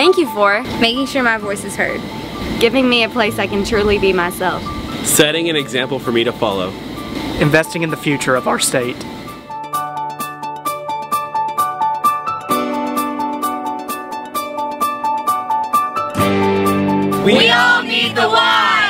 Thank you for Making sure my voice is heard. giving me a place I can truly be myself. Setting an example for me to follow. Investing in the future of our state. We all need the Y!